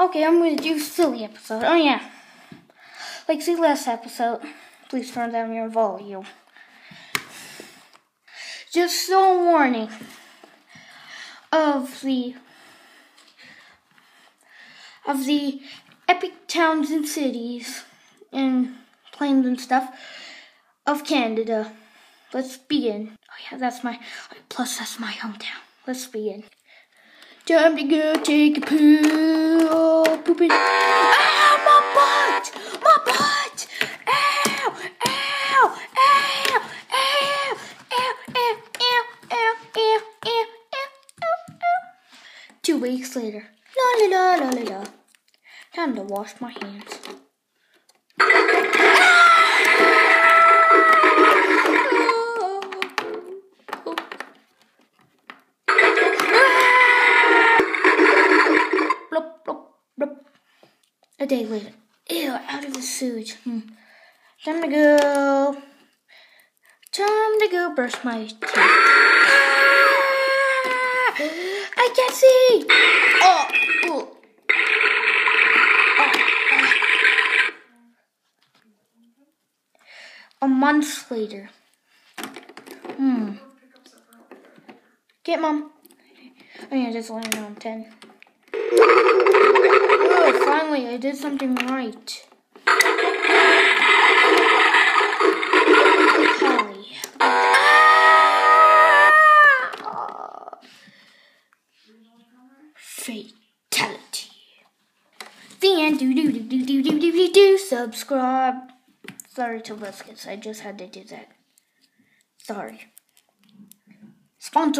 Okay, I'm gonna do silly episode. Oh yeah. Like see last episode. Please turn down your volume. Just so warning of the of the epic towns and cities and plains and stuff of Canada. Let's begin. Oh yeah, that's my plus that's my hometown. Let's begin. Time to go take a poo. Oh, pooping. Ow, my butt! My butt! Ow! Ow! Ow! Ow! Ow! Ow! Ow! Ow! Ow! Ow! Ow! Ow! Two weeks later. La la la la la la. Time to wash my hands. A day later. Ew, out of the sewage. Hmm. Time to go. Time to go brush my teeth. I can't see. Oh, oh. A month later. Hmm. Get mom. Oh yeah, just landed on ten. Oh, finally, I did something right. Holly. Ah! Fatality. The end. Do do do do do do do do do. Subscribe. Sorry to biscuits. I just had to do that. Sorry. Sponsor.